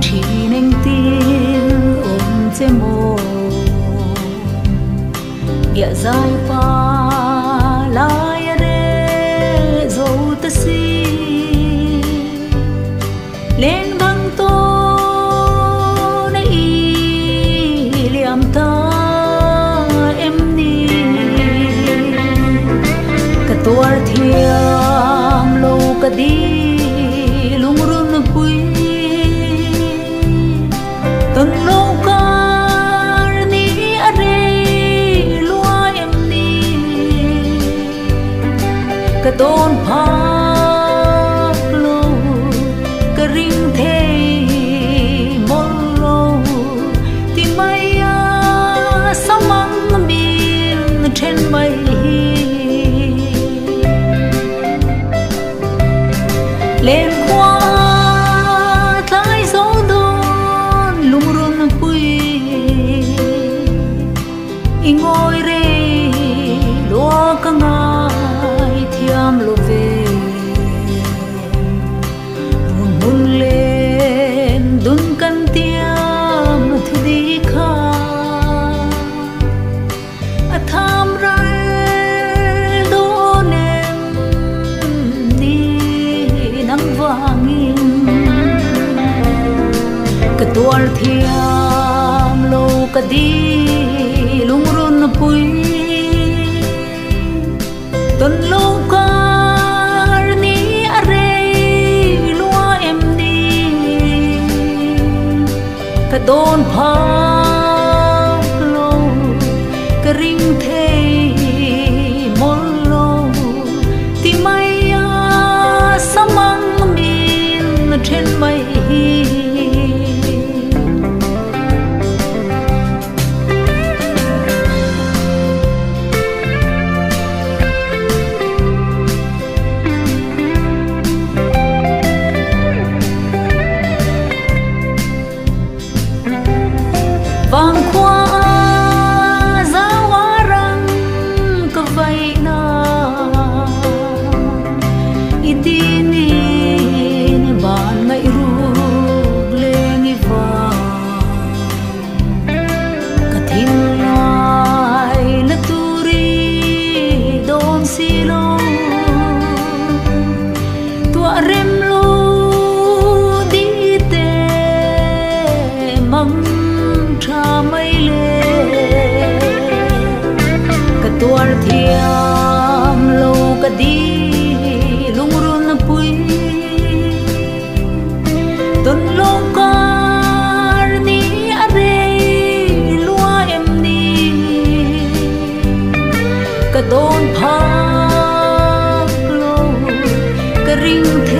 chỉ nên tin ôm chế mồ địa dài qua lại để dấu ta si lên băng tô này liềm ta em đi cả tuổi thiêng lâu cả đi ka don phak lo ka ring the mol lo ti mai ya samang lên qua thái gió đón lung run quy. Ngồi re lo ka nga ka thiam lo ka di lung run pui ton lo kar ni are lua em ni ka don phai silo. Tua rem lo đi te mang cha mai le ka tuar thiam lo ka đi พาลงกระริ่งเท